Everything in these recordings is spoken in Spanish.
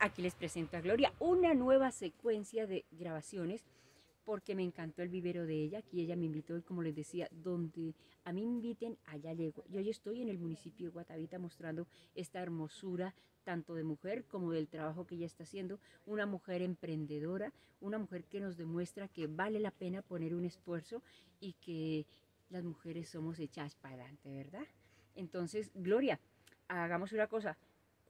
aquí les presento a Gloria una nueva secuencia de grabaciones porque me encantó el vivero de ella. Aquí ella me invitó y como les decía, donde a mí me inviten, allá llego. Yo hoy estoy en el municipio de Guatavita mostrando esta hermosura tanto de mujer como del trabajo que ella está haciendo. Una mujer emprendedora, una mujer que nos demuestra que vale la pena poner un esfuerzo y que las mujeres somos hechas para adelante, ¿verdad? Entonces, Gloria, hagamos una cosa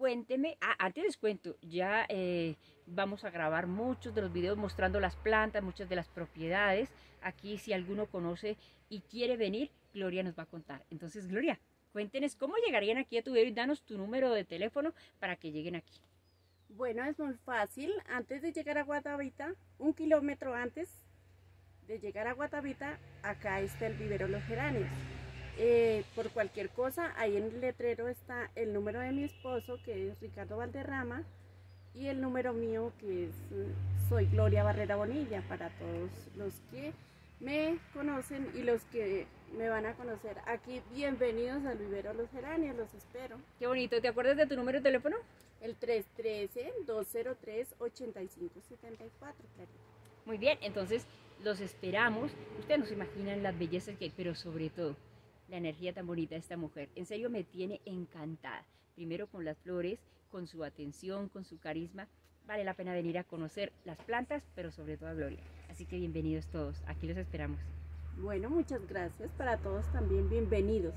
cuénteme, ah, antes les cuento, ya eh, vamos a grabar muchos de los videos mostrando las plantas, muchas de las propiedades. Aquí si alguno conoce y quiere venir, Gloria nos va a contar. Entonces, Gloria, cuéntenos cómo llegarían aquí a tu video y danos tu número de teléfono para que lleguen aquí. Bueno, es muy fácil. Antes de llegar a Guatavita, un kilómetro antes de llegar a Guatavita, acá está el vivero Los Geranios. Eh, por cualquier cosa, ahí en el letrero está el número de mi esposo, que es Ricardo Valderrama, y el número mío, que es Soy Gloria Barrera Bonilla, para todos los que me conocen y los que me van a conocer aquí. Bienvenidos al Vivero Los Geranios, los espero. Qué bonito, ¿te acuerdas de tu número de teléfono? El 313-203-8574, Muy bien, entonces los esperamos. Ustedes no se imaginan las bellezas que hay, pero sobre todo la energía tan bonita de esta mujer. En serio me tiene encantada. Primero con las flores, con su atención, con su carisma. Vale la pena venir a conocer las plantas, pero sobre todo a Gloria. Así que bienvenidos todos. Aquí los esperamos. Bueno, muchas gracias para todos también. Bienvenidos.